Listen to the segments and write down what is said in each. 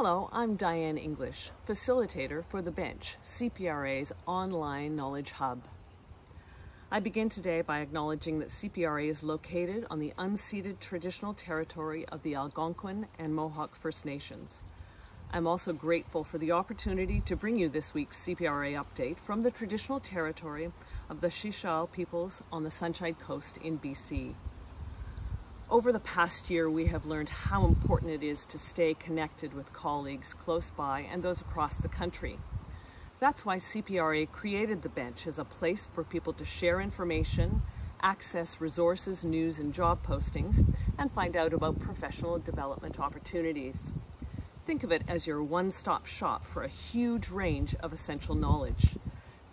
Hello, I'm Diane English, facilitator for The Bench, CPRA's online knowledge hub. I begin today by acknowledging that CPRA is located on the unceded traditional territory of the Algonquin and Mohawk First Nations. I'm also grateful for the opportunity to bring you this week's CPRA update from the traditional territory of the Tsaksa'aw peoples on the Sunshine Coast in BC. Over the past year, we have learned how important it is to stay connected with colleagues close by and those across the country. That's why CPRA created the bench as a place for people to share information, access resources, news, and job postings, and find out about professional development opportunities. Think of it as your one-stop shop for a huge range of essential knowledge.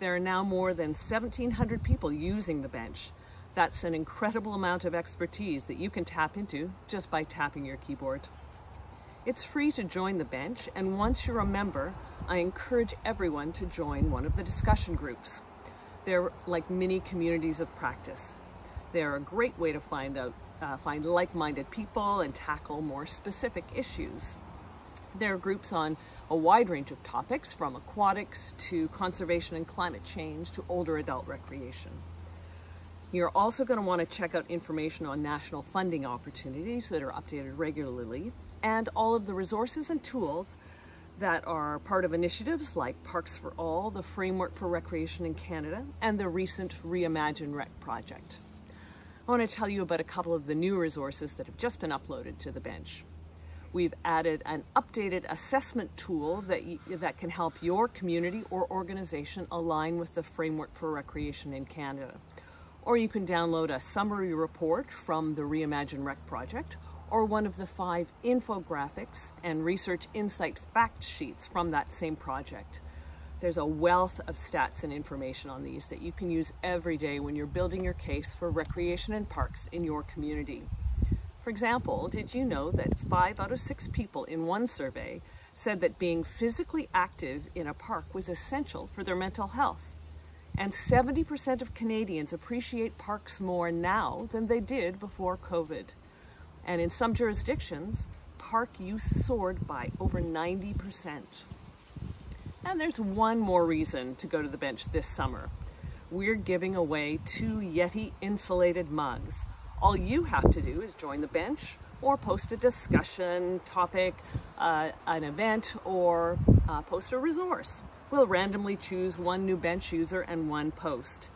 There are now more than 1,700 people using the bench. That's an incredible amount of expertise that you can tap into just by tapping your keyboard. It's free to join the bench, and once you're a member, I encourage everyone to join one of the discussion groups. They're like mini communities of practice. They're a great way to find out, uh, find like-minded people and tackle more specific issues. There are groups on a wide range of topics, from aquatics to conservation and climate change to older adult recreation. You're also going to want to check out information on national funding opportunities that are updated regularly and all of the resources and tools that are part of initiatives like Parks for All, the Framework for Recreation in Canada, and the recent Reimagine Rec project. I want to tell you about a couple of the new resources that have just been uploaded to the bench. We've added an updated assessment tool that, that can help your community or organization align with the Framework for Recreation in Canada or you can download a summary report from the Reimagine Rec project, or one of the five infographics and research insight fact sheets from that same project. There's a wealth of stats and information on these that you can use every day when you're building your case for recreation and parks in your community. For example, did you know that five out of six people in one survey said that being physically active in a park was essential for their mental health? And 70% of Canadians appreciate parks more now than they did before COVID. And in some jurisdictions, park use soared by over 90%. And there's one more reason to go to the bench this summer. We're giving away two Yeti insulated mugs. All you have to do is join the bench or post a discussion topic, uh, an event, or uh, post a resource. We'll randomly choose one new bench user and one post.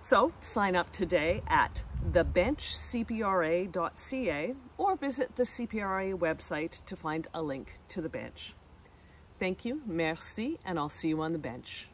So sign up today at thebenchcpra.ca or visit the CPRA website to find a link to the bench. Thank you, merci, and I'll see you on the bench.